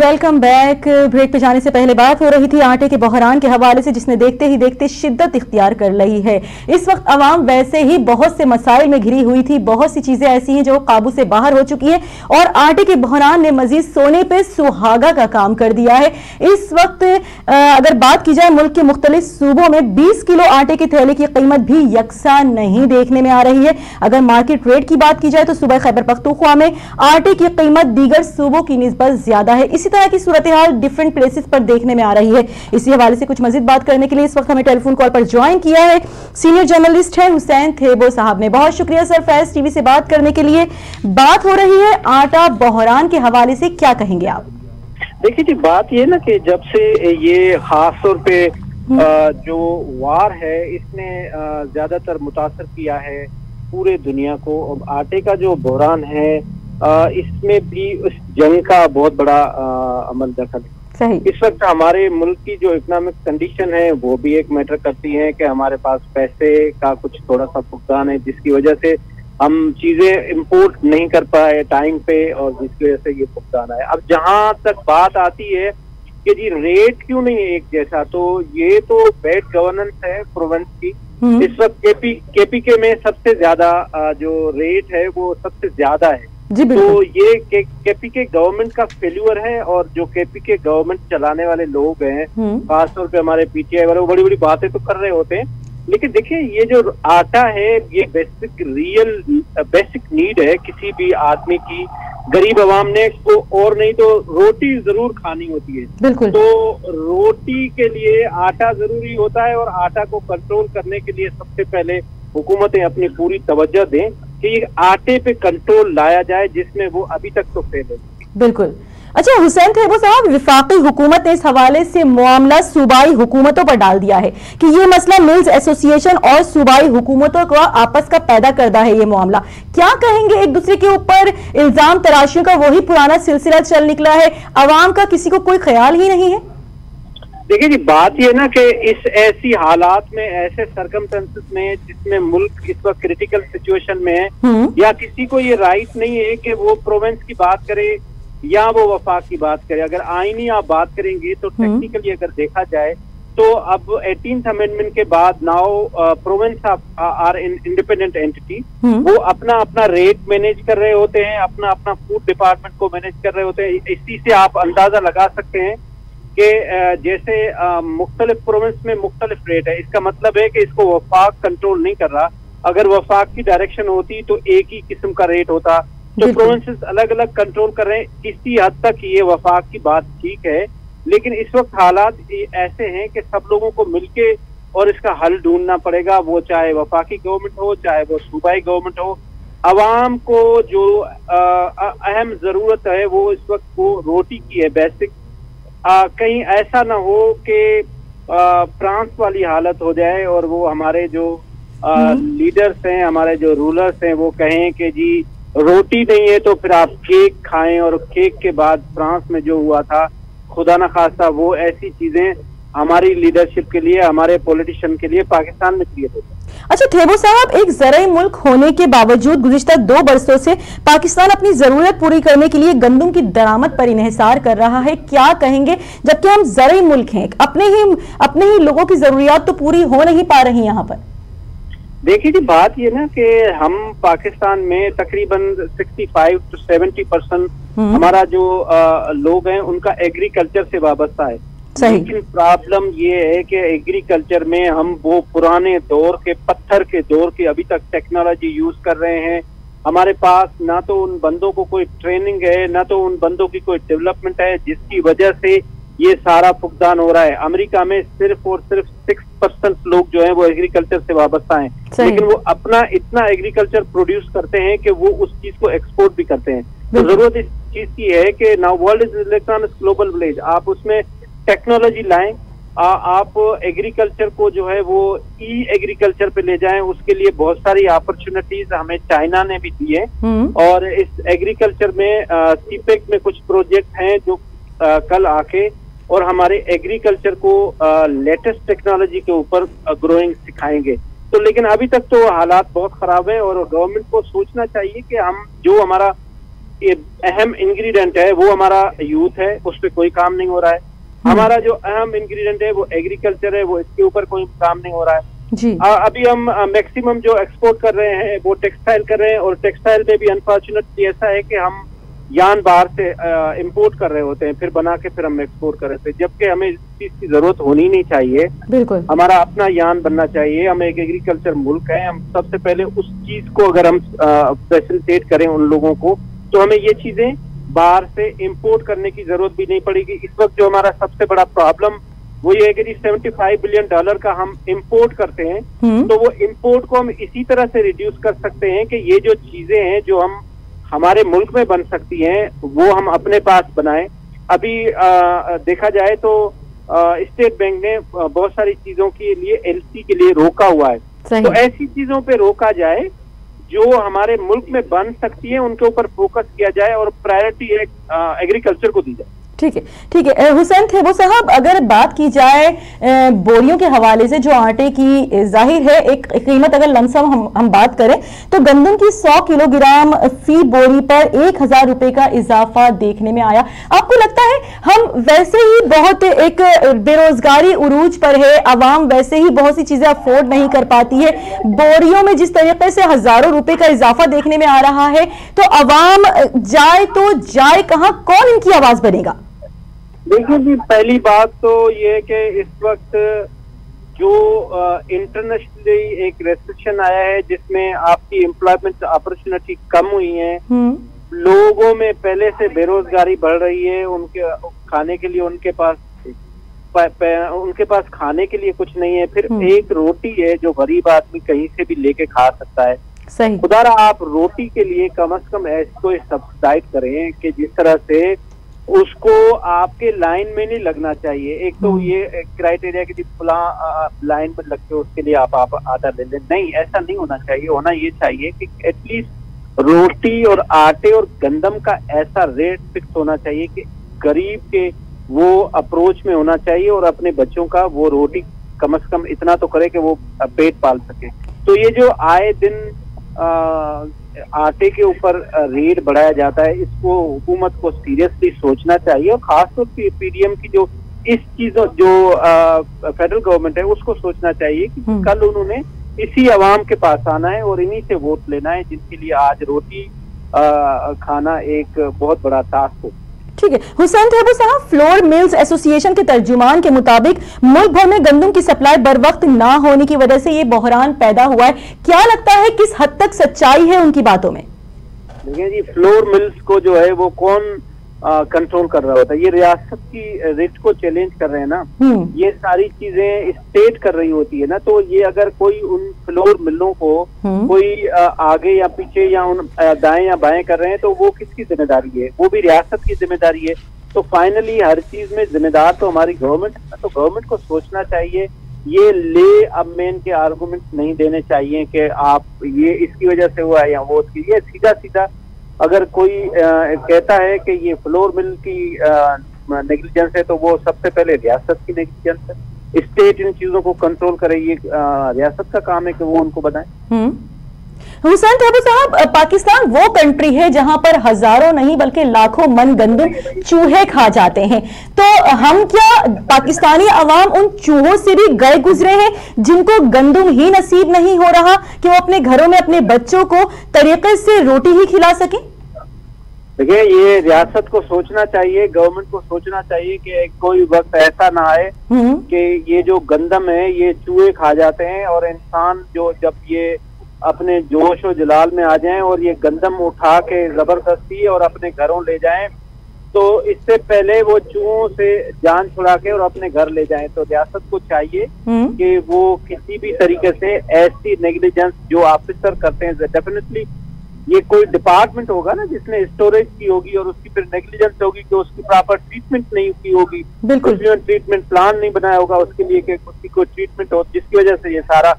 Welcome back. Break पे जाने से पहले बात हो रही थी आटे के बहरान के हवाले से, जिसने देखते ही देखते शिद्दत इख्तियार कर ली है। इस वक्त आवाम वैसे ही बहुत से मसाइल में घिरी हुई थी। बहुत सी चीज़ें ऐसी हैं जो काबू से बाहर हो चुकी है और आटे के बहरान ने मजीद सोने पे सुहागा का काम कर दिया है। इस वक्त अगर बात की जाए मुल्क के मुख्तलिफ़ सूबों में, बीस किलो आटे के थैले की कीमत भी यकसा नहीं देखने में आ रही है। अगर मार्केट रेट की बात की जाए तो सुबह खैबर पख्तूखवा में आटे की कीमत दीगर सूबों की नस्बत ज़्यादा है। इसी तरह की सूरत हाल डिफरेंट प्लेसेस पर देखने में आ रही है। इसी हवाले से कुछ मजीद बात करने के लिए इस वक्त हमें टेलीफोन कॉल पर ज्वाइन किया है सीनियर जर्नलिस्ट है हुसैन थेबो साहब ने। बहुत शुक्रिया सर फैज टीवी से बात करने के लिए। बात हो रही है आटा बहरान के हवाले से। क्या कहेंगे आप? देखिए जी बात ये ना कि जब से ये खास तौर पे हम्म। जो वार है इसने ज़्यादातर मुतासर किया है पूरे दुनिया को। अब आटे का जो बहरान है इसमें भी उस जंग का बहुत बड़ा अमल दखल है। इस वक्त हमारे मुल्क की जो इकोनॉमिक कंडीशन है वो भी एक मैटर करती है कि हमारे पास पैसे का कुछ थोड़ा सा भुगतान है जिसकी वजह से हम चीज़ें इंपोर्ट नहीं कर पाए टाइम पे और जिसकी वजह से ये भुगतान आए। अब जहाँ तक बात आती है कि जी रेट क्यों नहीं है एक जैसा तो ये तो बेड गवर्नेंस है प्रोवेंस की। हम्म। इस वक्त केपी केपी के में सबसे ज़्यादा जो रेट है वो सबसे ज़्यादा है। जी तो ये के, केपी के गवर्नमेंट का फेल्यूअर है और जो केपी के गवर्नमेंट चलाने वाले लोग हैं हम्म। खासतौर पे हमारे पीटीआई वाले वो बड़ी बड़ी बातें तो कर रहे होते हैं। लेकिन देखिए ये जो आटा है ये बेसिक रियल बेसिक नीड है किसी भी आदमी की। गरीब आवाम ने को और नहीं तो रोटी ज़रूर खानी होती है। बिल्कुल। तो रोटी के लिए आटा ज़रूरी होता है और आटा को कंट्रोल करने के लिए सबसे पहले हुकूमतें अपनी पूरी तवज्जो दें। कि आटे पे कंट्रोल लाया जाए जिसमें वो अभी तक तो फेल है। बिल्कुल। अच्छा हुसैन थे वो साहब विफाकी हुकूमत ने इस हवाले से मामला सूबाई हुकूमतों पर डाल दिया है कि ये मसला मिल्स एसोसिएशन और सूबाई हुकूमतों का आपस का पैदा करदा है ये मामला। क्या कहेंगे एक दूसरे के ऊपर? इल्ज़ाम तराशियों का वही पुराना सिलसिला चल निकला है। आवाम का किसी को कोई ख्याल ही नहीं है। देखिए जी बात ये ना कि इस ऐसी हालात में ऐसे सरकमटेंसेस में जिसमें मुल्क इस वक्त क्रिटिकल सिचुएशन में है हम्म। या किसी को ये राइट नहीं है कि वो प्रोविंस की बात करे या वो वफाक की बात करे अगर आईनी आप बात करेंगे तो टेक्निकली हम्म। अगर देखा जाए तो अब एटीन अमेंडमेंट के बाद now province are independent entity वो अपना अपना रेट मैनेज कर रहे होते हैं अपना अपना फ़ूड डिपार्टमेंट को मैनेज कर रहे होते हैं इसी से आप अंदाज़ा लगा सकते हैं कि जैसे मुख्तलिफ़ प्रोविंस में मुख्तलिफ़ रेट है। इसका मतलब है कि इसको वफाक कंट्रोल नहीं कर रहा। अगर वफाक की डायरेक्शन होती तो एक ही किस्म का रेट होता। तो प्रोविंसेस अलग अलग कंट्रोल कर रहे हैं। इसी हद तक ये वफाक की बात ठीक है। लेकिन इस वक्त हालात ऐसे हैं कि सब लोगों को मिलके और इसका हल ढूंढना पड़ेगा। वो चाहे वफाकी गवर्नमेंट हो चाहे वो सूबाई गवर्नमेंट हो। आवाम को जो अहम ज़रूरत है वो इस वक्त वो रोटी की है बेसिक कहीं ऐसा ना हो कि फ्रांस वाली हालत हो जाए और वो हमारे जो आ, लीडर्स हम्म। हैं हमारे जो रूलर्स हैं वो कहें कि जी रोटी नहीं है तो फिर आप केक खाएँ और केक के बाद फ्रांस में जो हुआ था खुदा न खासा वो ऐसी चीज़ें हमारी लीडरशिप के लिए हमारे पॉलिटिशियन के लिए पाकिस्तान में क्रिएट होती अच्छा थेबो साहब एक ज़रिए मुल्क होने के बावजूद गुजशत दो बरसों से पाकिस्तान अपनी ज़रूरत पूरी करने के लिए गंदम की दरामद पर इहिसार कर रहा है। क्या कहेंगे? जबकि हम ज़रिए मुल्क हैं अपने ही अपने ही लोगों की जरूरियात तो पूरी हो नहीं पा रही यहाँ पर। देखिए जी बात ये ना कि हम पाकिस्तान में तकरीबन 65 टू 70 परसेंट हमारा जो आ, लोग हैं उनका एग्रीकल्चर से वाबस्ता है। लेकिन प्रॉब्लम ये है कि एग्रीकल्चर में हम वो पुराने दौर के पत्थर के दौर की अभी तक टेक्नोलॉजी यूज़ कर रहे हैं। हमारे पास ना तो उन बंदों को कोई ट्रेनिंग है ना तो उन बंदों की कोई डेवलपमेंट है जिसकी वजह से ये सारा फुकदान हो रहा है। अमेरिका में सिर्फ़ और सिर्फ़ सिक्स परसेंट लोग जो है वो एग्रीकल्चर से वाबस्ता हैं। लेकिन वो अपना इतना एग्रीकल्चर प्रोड्यूस करते हैं कि वो उस चीज़ को एक्सपोर्ट भी करते हैं। तो ज़रूरत इस चीज़ की है कि now world is electronics global village आप उसमें टेक्नोलॉजी लाएँ आ, आप एग्रीकल्चर को जो है वो ई एग्रीकल्चर पे ले जाएँ उसके लिए बहुत सारी अपॉर्चुनिटीज़ हमें चाइना ने भी दी है हम्म। और इस एग्रीकल्चर में सीपेक में कुछ प्रोजेक्ट हैं जो आ, कल आके और हमारे एग्रीकल्चर को लेटेस्ट टेक्नोलॉजी के ऊपर ग्रोइंग सिखाएँगे तो लेकिन अभी तक तो हालात बहुत खराब है और गवर्नमेंट को सोचना चाहिए कि हम जो हमारा अहम इंग्रेडिएंट है वो हमारा यूथ है उस पर कोई काम नहीं हो रहा है। हमारा जो अहम इंग्रेडिएंट है वो एग्रीकल्चर है वो इसके ऊपर कोई काम नहीं हो रहा है। जी। आ, अभी हम मैक्सिमम जो एक्सपोर्ट कर रहे हैं वो टेक्सटाइल कर रहे हैं और टेक्सटाइल में भी अनफॉर्चुनेटली ऐसा है कि हम यान बाहर से इंपोर्ट कर रहे होते हैं फिर बना के फिर हम एक्सपोर्ट कर रहे थे जबकि हमें इस चीज़ की ज़रूरत होनी नहीं चाहिए। बिल्कुल। हमारा अपना यान बनना चाहिए हम एक एग्रीकल्चर मुल्क है हम सबसे पहले उस चीज़ को अगर हम फैसिलिटेट करें उन लोगों को तो हमें ये चीज़ें बाहर से इंपोर्ट करने की ज़रूरत भी नहीं पड़ेगी। इस वक्त जो हमारा सबसे बड़ा प्रॉब्लम वो ये है कि जी सेवेंटी फाइव बिलियन डॉलर का हम इंपोर्ट करते हैं हम्म। तो वो इंपोर्ट को हम इसी तरह से रिड्यूस कर सकते हैं कि ये जो चीज़ें हैं जो हम हमारे मुल्क में बन सकती हैं वो हम अपने पास बनाएँ। अभी आ, देखा जाए तो स्टेट बैंक ने बहुत सारी चीज़ों के लिए एलसी के लिए रोका हुआ है। तो ऐसी चीज़ों पे रोका जाए जो हमारे मुल्क में बन सकती है, उनके ऊपर फोकस किया जाए और प्रायोरिटी एग्रीकल्चर को दी जाए। ठीक है ठीक है। हुसैन थे वो साहब, अगर बात की जाए बोरियों के हवाले से, जो आटे की ज़ाहिर है, एक कीमत अगर लमसम हम हम बात करें तो गंदम की 100 किलोग्राम फ़ी बोरी पर एक हज़ार रुपए का इजाफा देखने में आया। आपको लगता है, हम वैसे ही बहुत एक बेरोजगारी उरूज पर है, आवाम वैसे ही बहुत सी चीज़ें अफोर्ड नहीं कर पाती है। बोरियों में जिस तरीके से हज़ारों रुपए का इजाफा देखने में आ रहा है तो अवाम जाए तो जाए कहाँ, कौन इनकी आवाज़ बनेगा? देखिए जी पहली बात तो ये है कि इस वक्त जो इंटरनेशनली एक रेस्ट्रिक्शन आया है जिसमें आपकी एम्प्लॉयमेंट अपॉर्चुनिटी कम हुई है हम्म। लोगों में पहले से बेरोजगारी बढ़ रही है उनके खाने के लिए उनके पास उनके पास खाने के लिए कुछ नहीं है फिर हम्म। एक रोटी है जो गरीब आदमी कहीं से भी लेके खा सकता है सही खुदारा आप रोटी के लिए कम अज कम ऐसो सब्सिडाइज करें कि जिस तरह से उसको आपके लाइन में नहीं लगना चाहिए। एक तो हम्म। ये क्राइटेरिया कि फुला लाइन में लगते हो उसके लिए आप, आप आटा ले लें। नहीं ऐसा नहीं होना चाहिए। होना ये चाहिए कि एटलीस्ट रोटी और आटे और गंदम का ऐसा रेट फिक्स होना चाहिए कि गरीब के वो अप्रोच में होना चाहिए और अपने बच्चों का वो रोटी कम से कम इतना तो करे कि वो पेट पाल सके। तो ये जो आए दिन आटे के ऊपर रेट बढ़ाया जाता है इसको हुकूमत को सीरियसली सोचना चाहिए और खासतौर पर पीडीएम की जो इस चीज़ों जो फेडरल गवर्नमेंट है उसको सोचना चाहिए कि हम्म। कल उन्होंने इसी आवाम के पास आना है और इन्हीं से वोट लेना है जिनके लिए आज रोटी आ, खाना एक बहुत बड़ा टास्क हो ठीक है। हुसैन ठेबू साहब, फ्लोर मिल्स एसोसिएशन के तर्जुमान के मुताबिक मुल्क भर में गंदम की सप्लाई बर वक्त ना होने की वजह से ये बहरान पैदा हुआ है। क्या लगता है किस हद तक सच्चाई है उनकी बातों में? देखिए जी, फ्लोर मिल्स को जो है वो कौन कंट्रोल कर रहा होता है ये रियासत की रिट को चैलेंज कर रहे हैं ना हम्म। ये सारी चीज़ें स्टेट कर रही होती है ना तो ये अगर कोई उन फ्लोर मिलों को हम्म। कोई आगे या पीछे या उन दाएँ या बाएँ कर रहे हैं तो वो किसकी ज़िम्मेदारी है वो भी रियासत की ज़िम्मेदारी है तो फाइनली हर चीज़ में जिम्मेदार तो हमारी गवर्नमेंट है तो गवर्नमेंट को सोचना चाहिए ये ले अब मेन के आर्गूमेंट नहीं देने चाहिए कि आप ये इसकी वजह से हुआ है या वो उसकी ये सीधा सीधा अगर कोई कहता है कि ये फ्लोर मिल की नेग्लिजेंस है तो वो सबसे पहले रियासत की नेग्लिजेंस है स्टेट इन चीज़ों को कंट्रोल करे, ये रियासत का काम है कि वो उनको बताए हम्म। हुसैन ठाकुर साहब पाकिस्तान वो कंट्री है जहाँ पर हज़ारों नहीं बल्कि लाखों मन गंदम चूहे खा जाते हैं तो हम क्या पाकिस्तानी अवाम उन चूहों से भी गए गुजरे हैं जिनको गंदम ही नसीब नहीं हो रहा कि वो अपने घरों में अपने बच्चों को तरीके से रोटी ही खिला सके देखिए ये रियासत को सोचना चाहिए गवर्नमेंट को सोचना चाहिए कि कोई वक्त ऐसा ना आए हम्म। कि ये जो गंदम है ये चूहे खा जाते हैं और इंसान जो जब ये अपने जोश और जलाल में आ जाएँ और ये गंदम उठा के ज़बरदस्ती और अपने घरों ले जाएँ। तो इससे पहले वो चूहों से जान छुड़ा के और अपने घर ले जाएँ। तो रियासत को चाहिए हम्म। कि वो किसी भी तरीके से ऐसी नेग्लिजेंस जो ऑफिसर करते हैं डेफिनेटली ये कोई डिपार्टमेंट होगा ना जिसने स्टोरेज की होगी और उसकी फिर नेग्लिजेंस होगी कि उसकी प्रॉपर ट्रीटमेंट नहीं की होगी। बिल्कुल। ट्रीटमेंट प्लान नहीं बनाया होगा उसके लिए कि उसकी कोई ट्रीटमेंट हो जिसकी वजह से ये सारा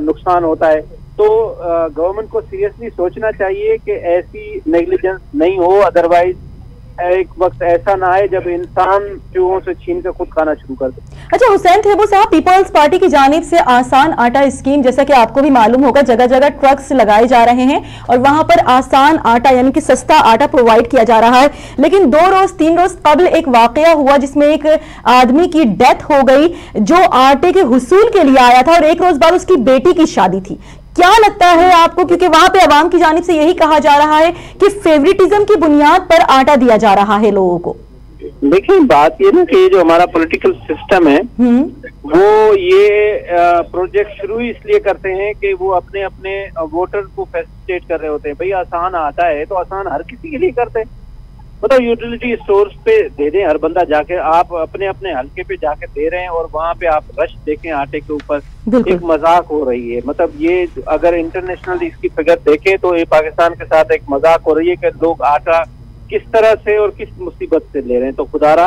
नुकसान होता है। तो गवर्नमेंट को सीरियसली सोचना चाहिए कि ऐसी नेग्लिजेंस नहीं हो अदरवाइज़ एक वक्त ऐसा ना आए जब इंसान चूहों से छीन कर खुद खाना शुरू कर दे। अच्छा हुसैन थेबो साहब पीपल्स पार्टी की जानिब से आसान आटा स्कीम, जैसा कि आपको भी मालूम होगा जगह जगह ट्रक्स लगाए जा रहे हैं और वहाँ पर आसान आटा, यानी कि सस्ता आटा प्रोवाइड किया जा रहा है। लेकिन दो रोज, तीन रोज कबल एक वाकया हुआ जिसमें एक आदमी की डेथ हो गई, जो आटे के हसूल के लिए आया था और एक रोज बाद उसकी बेटी की शादी थी। क्या लगता है आपको? क्योंकि वहाँ पे अवाम की जानब से यही कहा जा रहा है कि फेवरिटिज्म की बुनियाद पर आटा दिया जा रहा है लोगों को। देखिए बात ये ना कि जो हमारा पॉलिटिकल सिस्टम है हम्म। वो ये प्रोजेक्ट शुरू इसलिए करते हैं कि वो अपने अपने वोटर को फैसिलिटेट कर रहे होते हैं। भाई आसान आता है तो आसान हर किसी के लिए करते हैं। मतलब यूटिलिटी स्टोर्स पे दे दें हर बंदा जाके। आप अपने अपने हल्के पे जाके दे रहे हैं और वहाँ पे आप रश देखें आटे के ऊपर। एक मज़ाक हो रही है। मतलब ये अगर इंटरनेशनल इसकी फिगर देखें तो ये पाकिस्तान के साथ एक मज़ाक हो रही है कि लोग आटा किस तरह से और किस मुसीबत से ले रहे हैं। तो खुदारा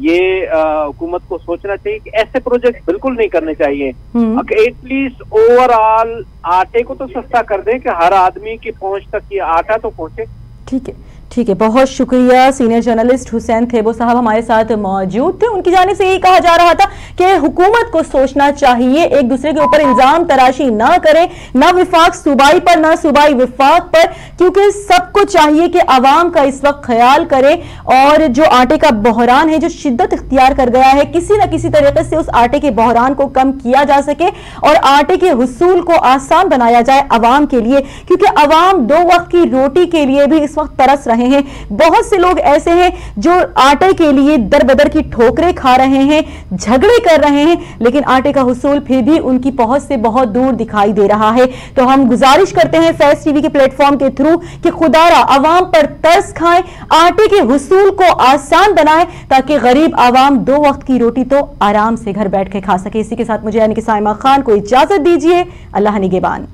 ये हुकूमत को सोचना चाहिए कि ऐसे प्रोजेक्ट बिल्कुल नहीं करने चाहिए। एटलीस्ट हम्म। ओवरऑल आटे को तो सस्ता कर दें कि हर आदमी की पहुँच तक ये आटा तो पहुँचे। ठीक है। ठीक है, बहुत शुक्रिया सीनियर जर्नलिस्ट हुसैन थेबो साहब हमारे साथ मौजूद थे। उनकी जाने से यही कहा जा रहा था कि हुकूमत को सोचना चाहिए, एक दूसरे के ऊपर इल्ज़ाम तराशी ना करे, ना विफाक सूबाई पर, ना सूबाई विफाक पर, क्योंकि सबको चाहिए कि आवाम का इस वक्त ख्याल करे और जो आटे का बहरान है, जो शिद्दत इख्तियार कर गया है, किसी न किसी तरीके से उस आटे के बहरान को कम किया जा सके और आटे के हसूल को आसान बनाया जाए अवाम के लिए, क्योंकि अवाम दो वक्त की रोटी के लिए भी इस वक्त तरस रहे हैं। बहुत से लोग ऐसे हैं जो आटे के लिए दर बदर की ठोकरें खा रहे हैं, झगड़े कर रहे हैं, लेकिन आटे का हसूल फिर भी उनकी पहुँच से बहुत दूर दिखाई दे रहा है। तो हम गुजारिश करते हैं फैस टीवी के प्लेटफॉर्म के थ्रू कि खुदारा आवाम पर तर्स खाएँ, आटे के हसूल को आसान बनाएँ, ताकि गरीब आवाम दो वक्त की रोटी तो आराम से घर बैठ के खा सके। इसी के साथ मुझे यानी कि साइमा खान को इजाज़त दीजिए। अल्लाह निगेबान।